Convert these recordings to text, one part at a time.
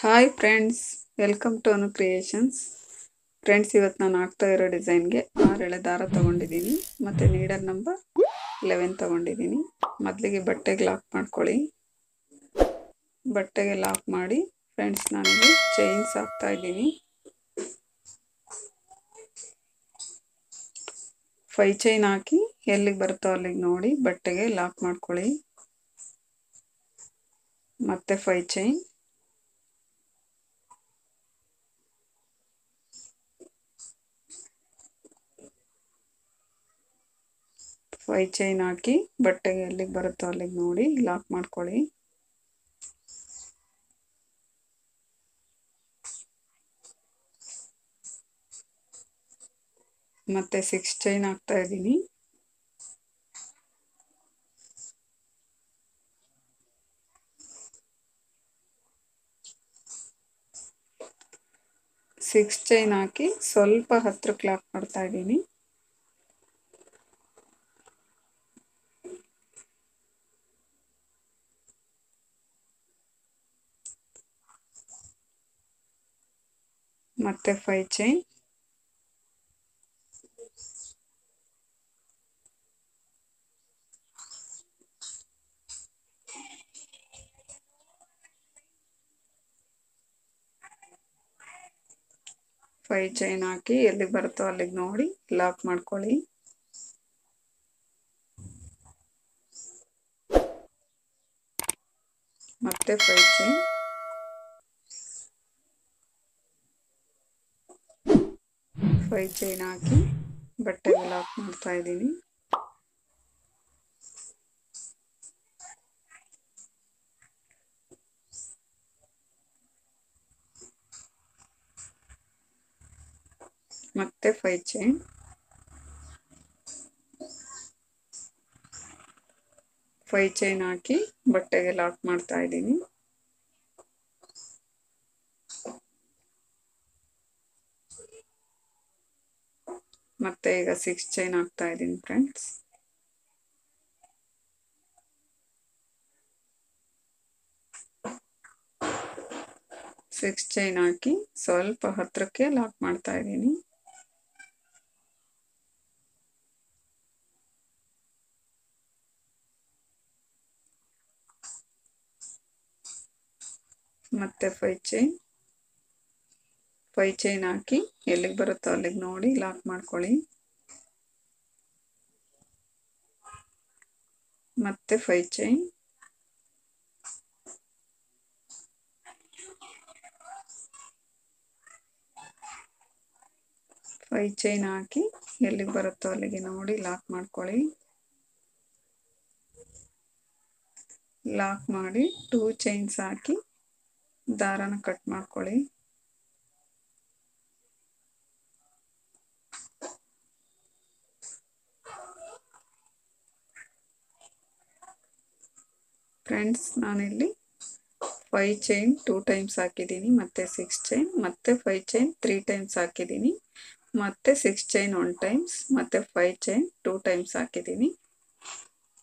Hi friends welcome to Anu creations friends ಇವತ್ತು ನಾನು ಹಾಕ್ತಾ ಇರೋ ಡಿಸೈನ್ಗೆ ಆರು ಎಳೆ ದಾರ ತೊಗೊಂಡಿದ್ದೀನಿ. ಮತ್ತು ನೀಡಲ್ ನಂಬರ್ ಲೆವೆನ್ ತೊಗೊಂಡಿದ್ದೀನಿ. ಮೊದಲಿಗೆ ಬಟ್ಟೆಗೆ ಲಾಕ್ ಮಾಡ್ಕೊಳ್ಳಿ. ಬಟ್ಟೆಗೆ ಲಾಕ್ ಮಾಡಿ. ಫ್ರೆಂಡ್ಸ್ ನಾನಿಲ್ಲಿ ಚೈನ್ಸ್ ಹಾಕ್ತಾ ಇದ್ದೀನಿ. ಫೈ ಚೈನ್ ಹಾಕಿ ಎಲ್ಲಿಗೆ ಬರುತ್ತೋ ಅಲ್ಲಿಗೆ ನೋಡಿ ಬಟ್ಟೆಗೆ ಲಾಕ್ ಮಾಡ್ಕೊಳ್ಳಿ. ಮತ್ತೆ ಫೈ ಚೈನ್ ಫೈ ಚೈನ್ ಹಾಕಿ ಬಟ್ಟೆ ಎಲ್ಲಿಗೆ ಬರುತ್ತೋ ಅಲ್ಲಿಗೆ ನೋಡಿ ಲಾಕ್ ಮಾಡ್ಕೊಳ್ಳಿ. ಮತ್ತೆ ಸಿಕ್ಸ್ ಚೈನ್ ಹಾಕ್ತಾ ಇದ್ದೀನಿ. ಸಿಕ್ಸ್ ಚೈನ್ ಹಾಕಿ ಸ್ವಲ್ಪ ಹತ್ರಕ್ಕೆ ಲಾಕ್ ಮಾಡ್ತಾ ಇದ್ದೀನಿ. ಮತ್ತೆ ಫೈ ಚೈನ್ ಫೈ ಚೈನ್ ಹಾಕಿ ಎಲ್ಲಿಗೆ ಬರುತ್ತೋ ಅಲ್ಲಿಗೆ ನೋಡಿ ಲಾಕ್ ಮಾಡ್ಕೊಳ್ಳಿ. ಮತ್ತೆ ಫೈ ಚೈನ್ ಫೈ ಚೈನ್ ಹಾಕಿ ಬಟ್ಟೆಗೆ ಲಾಕ್ ಮಾಡ್ತಾ ಇದ್ದೀನಿ. ಮತ್ತೆ ಫೈ ಚೈನ್ ಫೈ ಚೈನ್ ಹಾಕಿ ಬಟ್ಟೆಗೆ ಲಾಕ್ ಮಾಡ್ತಾ ಇದ್ದೀನಿ. ಮತ್ತೆ ಈಗ ಸಿಕ್ಸ್ ಚೈನ್ ಹಾಕ್ತಾ ಇದ್ದೀನಿ ಫ್ರೆಂಡ್ಸ್ ಸಿಕ್ಸ್ ಚೈನ್ ಹಾಕಿ ಸ್ವಲ್ಪ ಹತ್ರಕ್ಕೆ ಲಾಕ್ ಮಾಡ್ತಾ ಇದ್ದೀನಿ. ಮತ್ತೆ ಫೈವ್ ಚೈನ್ ಫೈ ಚೈನ್ ಹಾಕಿ ಎಲ್ಲಿಗೆ ಬರುತ್ತೋ ಅಲ್ಲಿಗೆ ನೋಡಿ ಲಾಕ್ ಮಾಡ್ಕೊಳ್ಳಿ. ಮತ್ತೆ ಫೈ ಚೈನ್. ಫೈ ಚೈನ್ ಹಾಕಿ ಎಲ್ಲಿಗೆ ಬರುತ್ತೋ ಅಲ್ಲಿಗೆ ನೋಡಿ ಲಾಕ್ ಮಾಡ್ಕೊಳ್ಳಿ. ಲಾಕ್ ಮಾಡಿ ಟೂ ಚೈನ್ಸ್ ಹಾಕಿ ದಾರನ ಕಟ್ ಮಾಡ್ಕೊಳ್ಳಿ. ಫ್ರೆಂಡ್ಸ್ ನಾನಿಲ್ಲಿ ಫೈ ಚೈನ್ ಟೂ ಟೈಮ್ಸ್ ಹಾಕಿದ್ದೀನಿ, ಮತ್ತು ಸಿಕ್ಸ್ ಚೈನ್ ಮತ್ತು ಫೈ ಚೈನ್ ತ್ರೀ ಟೈಮ್ಸ್ ಹಾಕಿದ್ದೀನಿ, ಮತ್ತು ಸಿಕ್ಸ್ ಚೈನ್ ಒನ್ ಟೈಮ್ಸ್ ಮತ್ತು ಫೈ ಚೈನ್ ಟೂ ಟೈಮ್ಸ್ ಹಾಕಿದ್ದೀನಿ.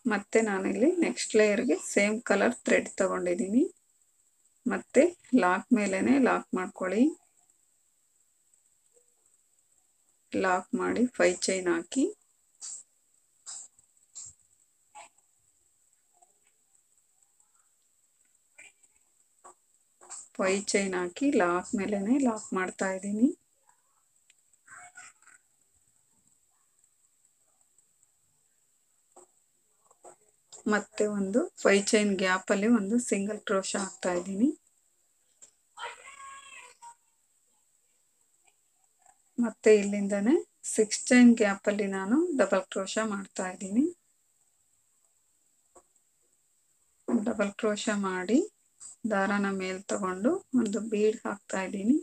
ಮತ್ತು ನಾನಿಲ್ಲಿ ನೆಕ್ಸ್ಟ್ ಲೇಯರ್ಗೆ ಸೇಮ್ ಕಲರ್ ಥ್ರೆಡ್ ತಗೊಂಡಿದ್ದೀನಿ. ಮತ್ತು ಲಾಕ್ ಮೇಲೇ ಲಾಕ್ ಮಾಡ್ಕೊಳ್ಳಿ. ಲಾಕ್ ಮಾಡಿ ಫೈ ಚೈನ್ ಹಾಕಿ. ಫೈ ಚೈನ್ ಹಾಕಿ ಲಾಕ್ ಮೇಲೇ ಲಾಕ್ ಮಾಡ್ತಾ ಇದ್ದೀನಿ. ಮತ್ತೆ ಒಂದು ಫೈ ಚೈನ್ ಗ್ಯಾಪಲ್ಲಿ ಒಂದು ಸಿಂಗಲ್ ಕ್ರೋಶ ಹಾಕ್ತಾ ಇದ್ದೀನಿ. ಮತ್ತೆ ಇಲ್ಲಿಂದನೇ ಸಿಕ್ಸ್ ಚೈನ್ ಗ್ಯಾಪಲ್ಲಿ ನಾನು ಡಬಲ್ ಕ್ರೋಶ ಮಾಡ್ತಾ ಇದ್ದೀನಿ. ಡಬಲ್ ಕ್ರೋಶ ಮಾಡಿ ದಾರನ ಮೇಲ್ ತಗೊಂಡು ಒಂದು ಬೀಡ್ ಹಾಕ್ತಾ ಇದ್ದೀನಿ.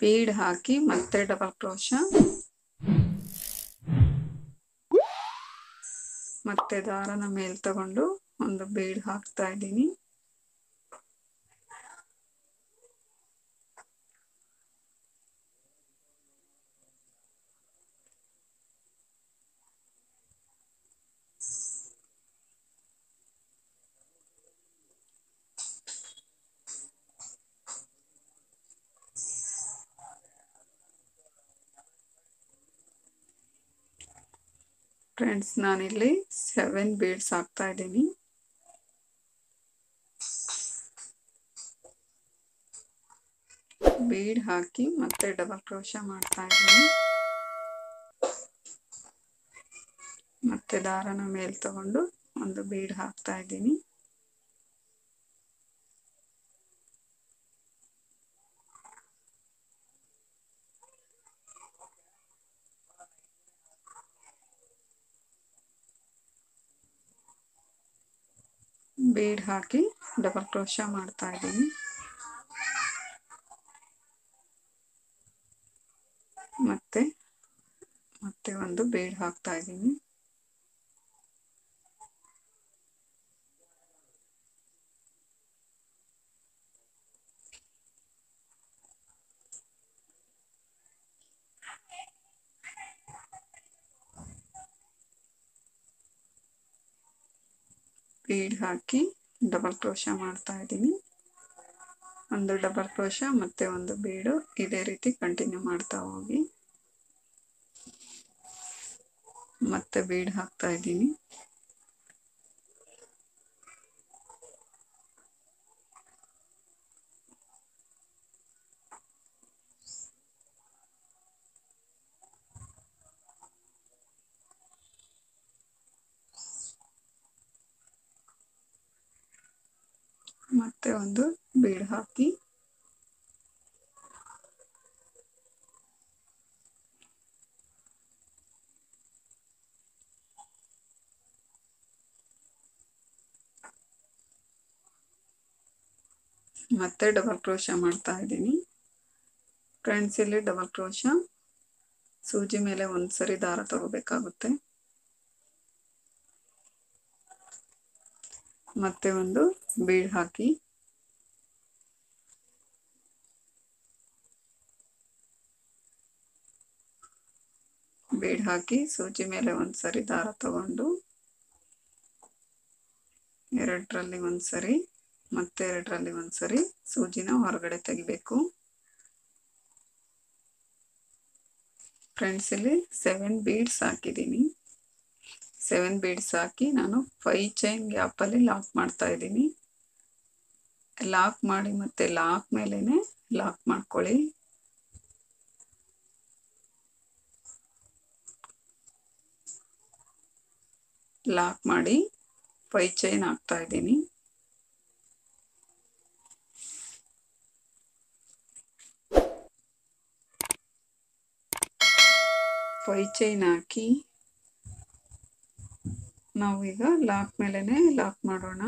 ಬೀಡ್ ಹಾಕಿ ಮತ್ತೆ ಡಬಲ್ ಕ್ರೋಶ. ಮತ್ತೆ ದಾರನ ಮೇಲ್ ತಗೊಂಡು ಒಂದು ಬೀಡ್ ಹಾಕ್ತಾ ಇದ್ದೀನಿ. ಫ್ರೆಂಡ್ಸ್ ನಾನಿಲ್ಲಿ ಸೆವೆನ್ ಬೀಡ್ಸ್ ಹಾಕ್ತಾ ಇದ್ದೀನಿ. ಬೀಡ್ ಹಾಕಿ ಮತ್ತೆ ಡಬಲ್ ಕ್ರೋಶ ಮಾಡ್ತಾ ಇದ್ದೀನಿ. ಮತ್ತೆ ದಾರನ ಮೇಲೆ ತಗೊಂಡು ಒಂದು ಬೀಡ್ ಹಾಕ್ತಾ ಇದ್ದೀನಿ. ಬೀಡ್ ಹಾಕಿ ಡಬಲ್ ಕ್ರೋಶ ಮಾಡ್ತಾ ಇದ್ದೀನಿ. ಮತ್ತೆ ಮತ್ತೆ ಒಂದು ಬೀಡ್ ಹಾಕ್ತಾ ಇದ್ದೀನಿ. ಬೀಡ್ ಹಾಕಿ ಡಬಲ್ ಕ್ರೋಶ ಮಾಡ್ತಾ ಇದ್ದೀನಿ. ಒಂದು ಡಬಲ್ ಕ್ರೋಶ ಮತ್ತೆ ಒಂದು ಬೀಡು ಇದೇ ರೀತಿ ಕಂಟಿನ್ಯೂ ಮಾಡ್ತಾ ಹೋಗಿ. ಮತ್ತೆ ಬೀಡ್ ಹಾಕ್ತಾ ಇದ್ದೀನಿ ಮತ್ತೆ ಒಂದು ಬೀಡ್ ಹಾಕಿ. ಮತ್ತೆ ಡಬಲ್ ಕ್ರೋಶ ಮಾಡ್ತಾ ಇದ್ದೀನಿ. ಫ್ರೆಂಡ್ಸ್ ಇಲ್ಲಿ ಡಬಲ್ ಕ್ರೋಶ ಸೂಜಿ ಮೇಲೆ ಒಂದ್ಸರಿ ದಾರ ತಗೋಬೇಕಾಗುತ್ತೆ. ಮತ್ತೆ ಒಂದು ಬೀಡ್ ಹಾಕಿ. ಬೀಡ್ ಹಾಕಿ ಸೂಜಿ ಮೇಲೆ ಒಂದ್ಸರಿ ದಾರ ತಗೊಂಡು ಎರಡರಲ್ಲಿ ಒಂದ್ಸರಿ, ಮತ್ತೆ ಎರಡರಲ್ಲಿ ಒಂದ್ಸರಿ ಸೂಜಿನ ಹೊರಗಡೆ ತೆಗಿಬೇಕು. ಫ್ರೆಂಡ್ಸ್ ಇಲ್ಲಿ ಸೆವೆನ್ ಬೀಡ್ಸ್ ಹಾಕಿದ್ದೀನಿ. ಸೆವೆನ್ ಬೀಡ್ಸ್ ಹಾಕಿ ನಾನು ಫೈ ಚೈನ್ ಗ್ಯಾಪಲ್ಲಿ ಲಾಕ್ ಮಾಡ್ತಾ ಇದ್ದೀನಿ. ಲಾಕ್ ಮಾಡಿ ಮತ್ತೆ ಲಾಕ್ ಮೇಲೇನೆ ಲಾಕ್ ಮಾಡ್ಕೊಳ್ಳಿ. ಲಾಕ್ ಮಾಡಿ ಪೈ ಚೈನ್ ಹಾಕ್ತಾ ಇದ್ದೀನಿ. ಪೈ ಚೈನ್ ಹಾಕಿ ನಾವು ಈಗ ಲಾಕ್ ಮೇಲೆನೆ ಲಾಕ್ ಮಾಡೋಣ.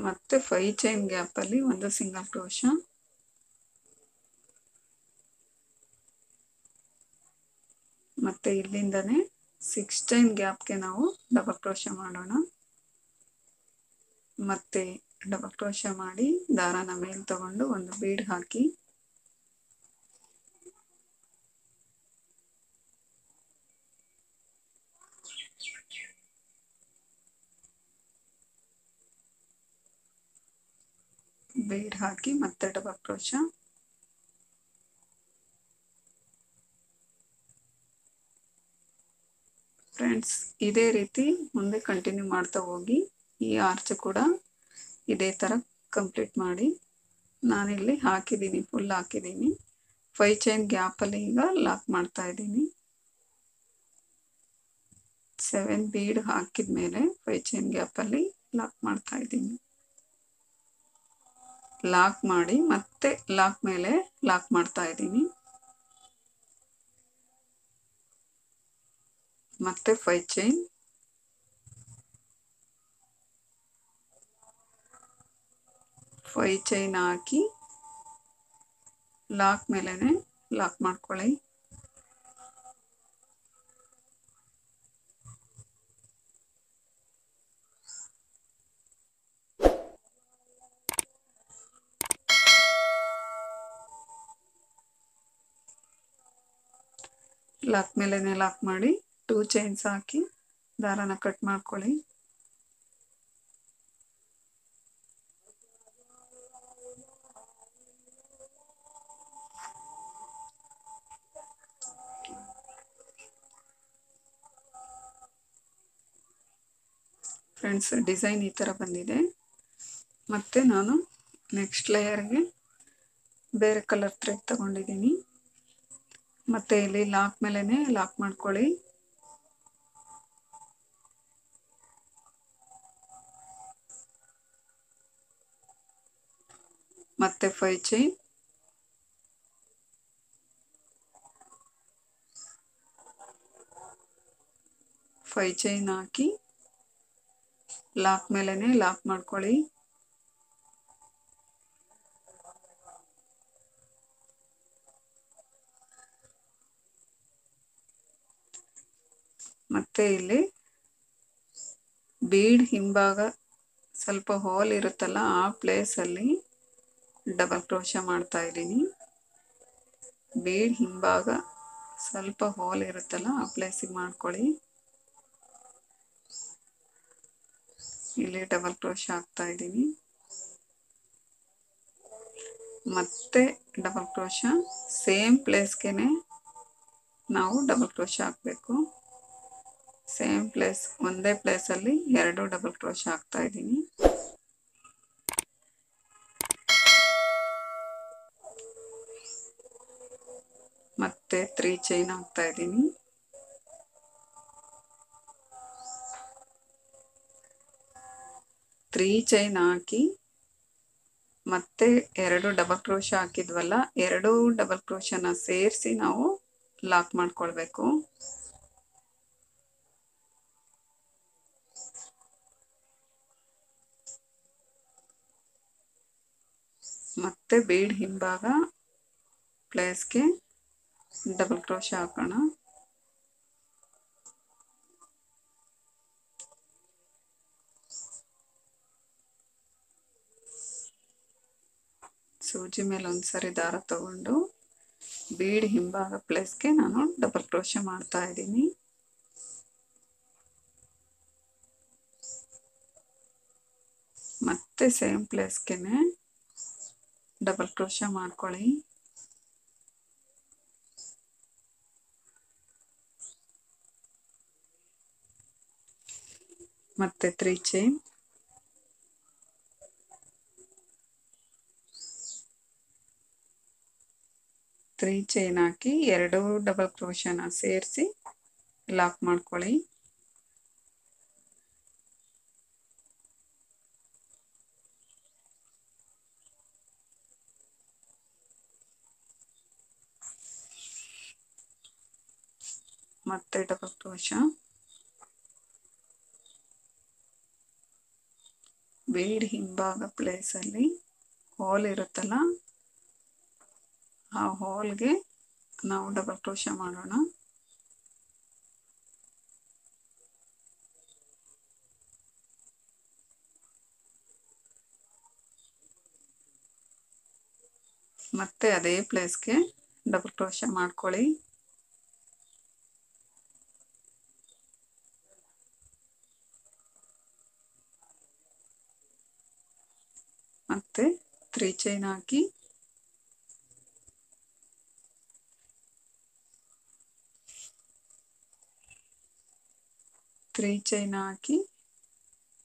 ಮತ್ತೆ ಫೈ ಚೈನ್ ಗ್ಯಾಪಲ್ಲಿ ಒಂದು ಸಿಂಗಲ್ ಕ್ರೋಶ ಮತ್ತೆ ಇಲ್ಲಿಂದನೇ ಸಿಕ್ಸ್ ಚೈನ್ ಗ್ಯಾಪ್ಗೆ ನಾವು ಡಬಲ್ ಕ್ರೋಶ ಮಾಡೋಣ. ಮತ್ತೆ ಡಬಲ್ ಕ್ರೋಶ ಮಾಡಿ ದಾರಾನ ಮೇಲೆ ತಗೊಂಡು ಒಂದು ಬೀಡ್ ಹಾಕಿ. ಬೀಡ್ ಹಾಕಿ ಮತ್ತೆ ಡಬಲ್ ಫ್ರೆಂಡ್ಸ್ ಇದೇ ರೀತಿ ಮುಂದೆ ಕಂಟಿನ್ಯೂ ಮಾಡ್ತಾ ಹೋಗಿ, ಈ ಆರ್ಚ್ ಕೂಡ ಇದೇ ತರ ಕಂಪ್ಲೀಟ್ ಮಾಡಿ, ನಾನಿಲ್ಲಿ ಹಾಕಿದ್ದೀನಿ ಫುಲ್ ಹಾಕಿದ್ದೀನಿ. ಫೈ ಚೈನ್ ಗ್ಯಾಪಲ್ಲಿ ಈಗ ಲಾಕ್ ಮಾಡ್ತಾ ಇದ್ದೀನಿ. ಸೆವೆನ್ ಬೀಡ್ ಹಾಕಿದ ಮೇಲೆ ಫೈ ಚೈನ್ ಗ್ಯಾಪಲ್ಲಿ ಲಾಕ್ ಮಾಡ್ತಾ ಇದ್ದೀನಿ. ಲಾಕ್ ಮಾಡಿ ಮತ್ತೆ ಲಾಕ್ ಮೇಲೆ ಲಾಕ್ ಮಾಡ್ತಾ ಇದ್ದೀನಿ. ಮತ್ತೆ ಫೈ ಚೈನ್ ಫೈ ಚೈನ್ ಹಾಕಿ ಲಾಕ್ ಮೇಲೆನೆ ಲಾಕ್ ಮಾಡ್ಕೊಳ್ಳಿ. ಲಾಕ್ ಮೇಲೆ ಲಾಕ್ ಮಾಡಿ ಟೂ ಚೈನ್ಸ್ ಹಾಕಿ ದಾರನ ಕಟ್ ಮಾಡ್ಕೊಳ್ಳಿ. ಫ್ರೆಂಡ್ಸ್, ಡಿಸೈನ್ ಈ ಥರ ಬಂದಿದೆ. ಮತ್ತೆ ನಾನು ನೆಕ್ಸ್ಟ್ ಲೇಯರ್ಗೆ ಬೇರೆ ಕಲರ್ ಥ್ರೆಡ್ ತಗೊಂಡಿದ್ದೀನಿ. ಮತ್ತು ಇಲ್ಲಿ ಲಾಕ್ ಮೇಲೇ ಲಾಕ್ ಮಾಡ್ಕೊಳ್ಳಿ. ಮತ್ತೆ ಫೈ ಚೈನ್ ಫೈ ಚೈನ್ ಹಾಕಿ ಲಾಕ್ ಮೇಲೇ ಲಾಕ್ ಮಾಡ್ಕೊಳ್ಳಿ. ಮತ್ತೆ ಇಲ್ಲಿ ಬೀಡ್ ಹಿಂಭಾಗ ಸ್ವಲ್ಪ ಹೋಲ್ ಇರುತ್ತಲ್ಲ, ಆ ಪ್ಲೇಸಲ್ಲಿ ಡಬಲ್ ಕ್ರೋಶ ಮಾಡ್ತಾ ಇದ್ದೀನಿ. ಬೀಡ್ ಹಿಂಭಾಗ ಸ್ವಲ್ಪ ಹೋಲ್ ಇರುತ್ತಲ್ಲ, ಆ ಪ್ಲೇಸಿಗೆ ಮಾಡ್ಕೊಳ್ಳಿ. ಇಲ್ಲಿ ಡಬಲ್ ಕ್ರೋಶ ಹಾಕ್ತಾ ಇದ್ದೀನಿ. ಮತ್ತೆ ಡಬಲ್ ಕ್ರೋಶ ಸೇಮ್ ಪ್ಲೇಸ್ಗೆ ನಾವು ಡಬಲ್ ಕ್ರೋಶ ಹಾಕಬೇಕು. ಸೇಮ್ ಪ್ಲೇಸ್ ಒಂದೇ ಪ್ಲೇಸಲ್ಲಿ ಎರಡು ಡಬಲ್ ಕ್ರೋಶ ಹಾಕ್ತಾ ಇದ್ದೀನಿ. ಮತ್ತೆ ತ್ರೀ ಚೈನ್ ಹಾಕ್ತಾ ಇದ್ದೀನಿ. ತ್ರೀ ಚೈನ್ ಹಾಕಿ ಮತ್ತೆ ಎರಡು ಡಬಲ್ ಕ್ರೋಶ ಹಾಕಿದ್ವಲ್ಲ, ಎರಡು ಡಬಲ್ ಕ್ರೋಶನ ಸೇರಿಸಿ ನಾವು ಲಾಕ್ ಮಾಡ್ಕೊಳ್ಬೇಕು. ಮತ್ತೆ ಬೀಡ್ ಹಿಂಭಾಗ ಪ್ಲೇಸ್ಗೆ ಡಬಲ್ ಕ್ರೋಶ ಹಾಕೋಣ. ಸೂಜಿ ಮೇಲೆ ಒಂದ್ಸರಿ ದಾರ ತಗೊಂಡು ಬೀಡ್ ಹಿಂಭಾಗ ಪ್ಲೇಸ್ಗೆ ನಾನು ಡಬಲ್ ಕ್ರೋಶ ಮಾಡ್ತಾ ಇದ್ದೀನಿ. ಮತ್ತೆ ಸೇಮ್ ಪ್ಲೇಸ್ಗೆ ಡಬಲ್ ಕ್ರೋಶ ಮಾಡ್ಕೊಳ್ಳಿ. ಮತ್ತೆ ತ್ರೀ ಚೈನ್ ತ್ರೀ ಚೈನ್ ಹಾಕಿ ಎರಡು ಡಬಲ್ ಕ್ರೋಶನ ಸೇರಿಸಿ ಲಾಕ್ ಮಾಡ್ಕೊಳ್ಳಿ. ಮತ್ತೆ ಡಬಲ್ ಕ್ರೋಶ ಬೇಡ್ ಹಿಂಭಾಗ ಪ್ಲೇಸಲ್ಲಿ ಹೋಲ್ ಇರುತ್ತಲ್ಲ, ಆ ಹೋಲ್ಗೆ ನಾವು ಡಬಲ್ ಕ್ರೋಶ ಮಾಡೋಣ. ಮತ್ತೆ ಅದೇ ಪ್ಲೇಸ್ಗೆ ಡಬಲ್ ಕ್ರೋಶ ಮಾಡ್ಕೊಳ್ಳಿ. ಮತ್ತೆ ತ್ರೀ ಚೈನ್ ಹಾಕಿ. ತ್ರೀ ಚೈನ್ ಹಾಕಿ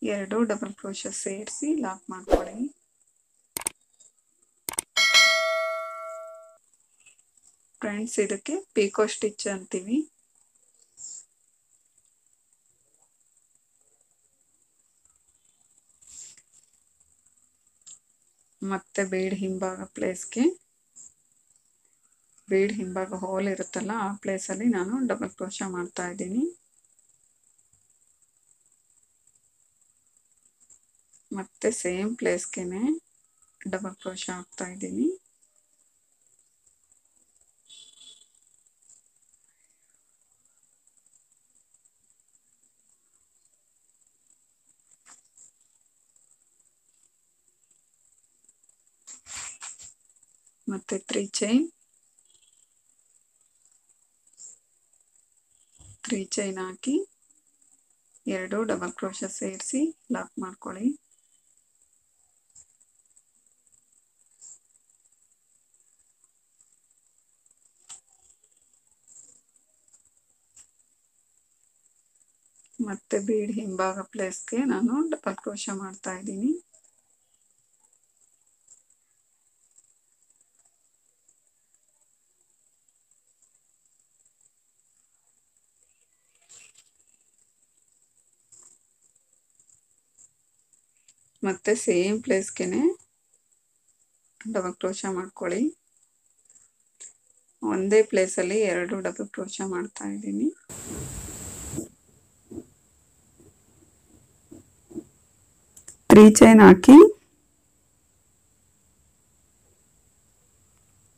ಎರಡು ಡಬಲ್ ಕ್ರೋಶ ಸೇರಿಸಿ ಲಾಕ್ ಮಾಡ್ಕೊಳ್ಳಿ ಫ್ರೆಂಡ್ಸ್, ಇದಕ್ಕೆ ಪೀಕೋ ಸ್ಟಿಚ್ ಅಂತೀವಿ. ಮತ್ತೆ ಬೇಡ್ ಹಿಂಭಾಗ ಪ್ಲೇಸ್ಗೆ ಬೇಡ್ ಹಿಂಭಾಗ ಹೋಲ್ ಇರುತ್ತಲ್ಲ, ಆ ಪ್ಲೇಸಲ್ಲಿ ನಾನು ಡಬಲ್ ಕ್ರೋಶ ಮಾಡ್ತಾ ಇದ್ದೀನಿ. ಮತ್ತೆ ಸೇಮ್ ಪ್ಲೇಸ್ಗೆ ಡಬಲ್ ಕ್ರೋಶ ಹಾಕ್ತಾ ಇದ್ದೀನಿ. ಮತ್ತೆ ತ್ರೀ ಚೈನ್ ತ್ರೀ ಚೈನ್ ಹಾಕಿ ಎರಡು ಡಬಲ್ ಕ್ರೋಶ ಸೇರಿಸಿ ಲಾಕ್ ಮಾಡ್ಕೊಳ್ಳಿ. ಮತ್ತೆ ಬೀಡ್ ಹಿಂಭಾಗ ಪ್ಲೇಸ್ಗೆ ನಾನು ಡಬಲ್ ಕ್ರೋಶ ಮಾಡ್ತಾ ಇದ್ದೀನಿ. ಮತ್ತೆ ಸೇಮ್ ಪ್ಲೇಸ್ಗೆನೆ ಡಬಲ್ ಕ್ರೋಶ ಮಾಡ್ಕೊಳ್ಳಿ. ಒಂದೇ ಪ್ಲೇಸಲ್ಲಿ ಎರಡು ಡಬಲ್ ಕ್ರೋಶ ಮಾಡ್ತಾ ಇದ್ದೀನಿ. ತ್ರೀ ಚೈನ್ ಹಾಕಿ.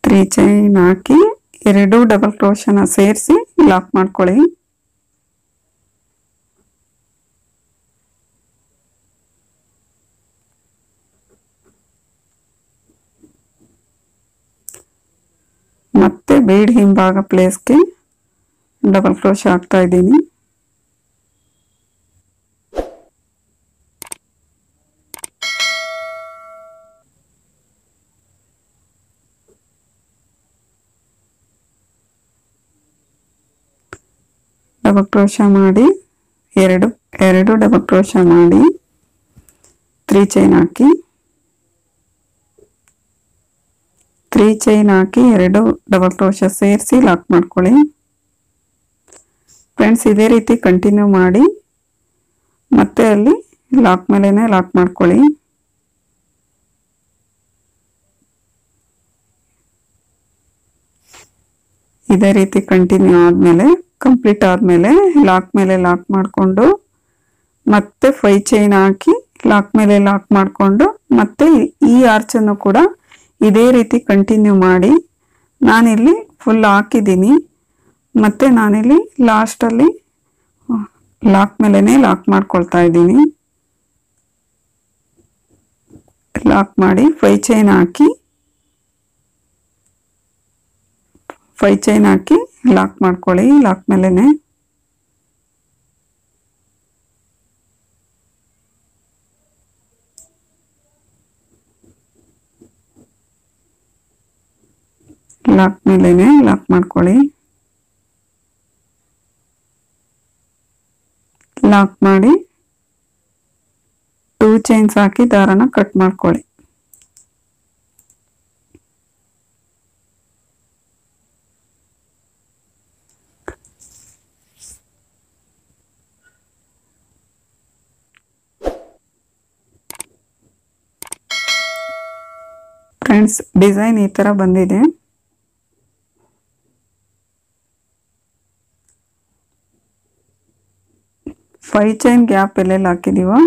ತ್ರೀ ಚೈನ್ ಹಾಕಿ ಎರಡು ಡಬಲ್ ಕ್ರೋಶನ ಸೇರಿಸಿ ಲಾಕ್ ಮಾಡ್ಕೊಳ್ಳಿ. ಮತ್ತೆ ಬೀಡ್ ಹಿಂಭಾಗ ಪ್ಲೇಸ್ಗೆ ಡಬಲ್ ಕ್ರೋಶ ಹಾಕ್ತಾ ಇದ್ದೀನಿ. ಡಬಲ್ ಕ್ರೋಶ ಮಾಡಿ, ಎರಡು ಎರಡು ಡಬಲ್ ಕ್ರೋಶ ಮಾಡಿ, ತ್ರೀ ಚೈನ್ ಹಾಕಿ. ತ್ರೀ ಚೈನ್ ಹಾಕಿ ಎರಡು ಡಬಲ್ ಕ್ರೋಶ ಸೇರಿಸಿ ಲಾಕ್ ಮಾಡ್ಕೊಳ್ಳಿ. ಫ್ರೆಂಡ್ಸ್ ಇದೇ ರೀತಿ ಕಂಟಿನ್ಯೂ ಮಾಡಿ ಮತ್ತೆ ಅಲ್ಲಿ ಲಾಕ್ ಮೇಲೇ ಲಾಕ್ ಮಾಡ್ಕೊಳ್ಳಿ. ಇದೇ ರೀತಿ ಕಂಟಿನ್ಯೂ ಆದಮೇಲೆ ಕಂಪ್ಲೀಟ್ ಆದಮೇಲೆ ಲಾಕ್ ಮೇಲೆ ಲಾಕ್ ಮಾಡಿಕೊಂಡು ಮತ್ತೆ ಫೈ ಚೈನ್ ಹಾಕಿ ಲಾಕ್ ಮೇಲೆ ಲಾಕ್ ಮಾಡಿಕೊಂಡು ಮತ್ತೆ ಈ ಆರ್ಚನ್ನು ಕೂಡ ಇದೇ ರೀತಿ ಕಂಟಿನ್ಯೂ ಮಾಡಿ ನಾನಿಲ್ಲಿ ಫುಲ್ ಹಾಕಿದ್ದೀನಿ. ಮತ್ತೆ ನಾನಿಲ್ಲಿ ಲಾಸ್ಟಲ್ಲಿ ಲಾಕ್ ಮೇಲೇ ಲಾಕ್ ಮಾಡ್ಕೊಳ್ತಾ ಇದ್ದೀನಿ. ಲಾಕ್ ಮಾಡಿ ಫೈ ಚೈನ್ ಹಾಕಿ ಫೈ ಚೈನ್ ಹಾಕಿ ಲಾಕ್ ಮಾಡ್ಕೊಳ್ಳಿ. ಲಾಕ್ ಮೇಲೇ ಲಾಕ್ ಮೇಲೇ ಲಾಕ್ ಮಾಡ್ಕೊಳ್ಳಿ. ಲಾಕ್ ಮಾಡಿ ಟೂ ಚೈನ್ಸ್ ಹಾಕಿ ದಾರನ ಕಟ್ ಮಾಡ್ಕೊಳ್ಳಿ. ಫ್ರೆಂಡ್ಸ್ ಡಿಸೈನ್ ಈ ಥರ ಬಂದಿದೆ. ಫೈ ಚೈನ್ ಗ್ಯಾಪ್ ಎಲ್ಲೆಲ್ಲಿ ಹಾಕಿದ್ದೀವೋ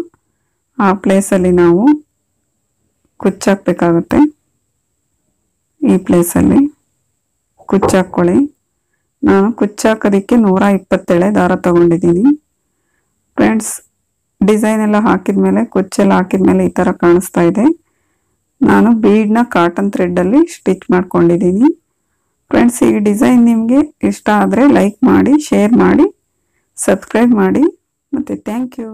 ಆ ಪ್ಲೇಸಲ್ಲಿ ನಾವು ಕುಚ್ಚಾಕ್ಬೇಕಾಗುತ್ತೆ. ಈ ಪ್ಲೇಸಲ್ಲಿ ಕುಚ್ಚಾಕ್ಕೊಳ್ಳಿ. ನಾನು ಕುಚ್ಚಾಕೋದಕ್ಕೆ ನೂರ ಇಪ್ಪತ್ತೇಳೆ ದಾರ ತಗೊಂಡಿದ್ದೀನಿ. ಫ್ರೆಂಡ್ಸ್, ಡಿಸೈನ್ ಎಲ್ಲ ಹಾಕಿದ ಮೇಲೆ ಕುಚ್ಚೆಲ್ಲ ಹಾಕಿದ ಮೇಲೆ ಈ ಥರ ಕಾಣಿಸ್ತಾ ಇದೆ. ನಾನು ಬೀಡ್ನ ಕಾಟನ್ ಥ್ರೆಡ್ಡಲ್ಲಿ ಸ್ಟಿಚ್ ಮಾಡ್ಕೊಂಡಿದ್ದೀನಿ. ಫ್ರೆಂಡ್ಸ್, ಈ ಡಿಸೈನ್ ನಿಮಗೆ ಇಷ್ಟ ಆದರೆ ಲೈಕ್ ಮಾಡಿ, ಶೇರ್ ಮಾಡಿ, ಸಬ್ಸ್ಕ್ರೈಬ್ ಮಾಡಿ. ಮತ್ತು ಥ್ಯಾಂಕ್ ಯು